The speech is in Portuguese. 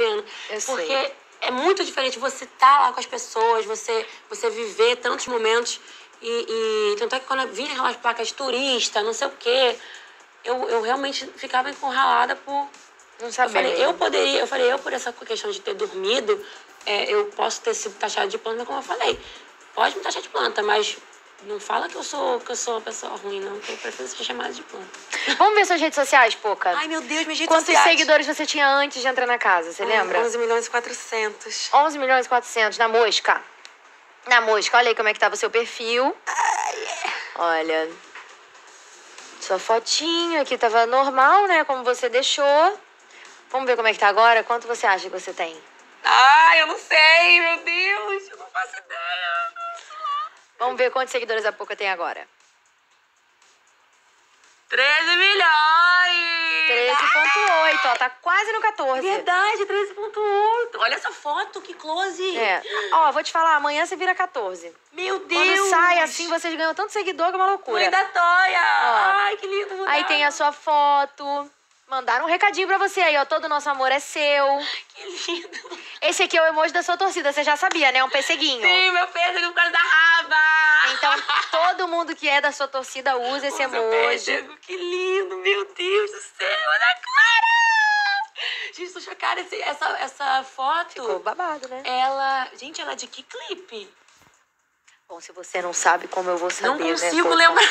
sabendo. Eu sei. Porque é muito diferente você estar lá com as pessoas, você, você viver tantos momentos. E, e tanto é que quando vinha aquelas placas turista, não sei o quê, eu, eu realmente ficava encurralada por. Não Eu saber. falei, eu poderia, eu falei, eu por essa questão de ter dormido, é, eu posso ter sido taxada de planta, como eu falei. Pode me taxar de planta, mas não fala que eu sou, que eu sou uma pessoa ruim, não, que eu prefiro ser chamada de planta. Vamos ver suas redes sociais, Poca? Ai, meu Deus, minhas redes Quantos sociais. seguidores você tinha antes de entrar na casa, você lembra? 11 milhões e 400. 11 milhões e 400 na mosca. Na mosca, olha aí como é que tava o seu perfil. Olha. Sua fotinho aqui tava normal, né? Como você deixou. Vamos ver como é que tá agora. Quanto você acha que você tem? Ai, eu não sei, meu Deus, eu não faço ideia. Vamos ver quantos seguidores a Poca tem agora. 13 milhões! 13.8, ó. Tá quase no 14. Verdade, 13.8. Olha essa foto, que close. É. Ó, vou te falar, amanhã você vira 14. Meu Deus. Quando sai assim, vocês ganham tanto seguidor que é uma loucura. Mãe da Toia. Ó. Ai, que lindo. vou Aí tem a sua foto. Mandaram um recadinho pra você aí, ó. Todo o nosso amor é seu. Que lindo. Esse aqui é o emoji da sua torcida, você já sabia, né? Um perseguinho. Sim, meu pêssego por causa da mundo que é da sua torcida usa esse Usa emoji. Que lindo, meu Deus do céu. Olha a Clara. Gente, tô chocada. Esse- essa, essa foto, Ficou babado, né? ela... Gente, ela é de que clipe? Bom, se você não sabe como eu vou saber, Não né, consigo Coco? lembrar.